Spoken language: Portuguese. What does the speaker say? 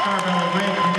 Urban Awakening.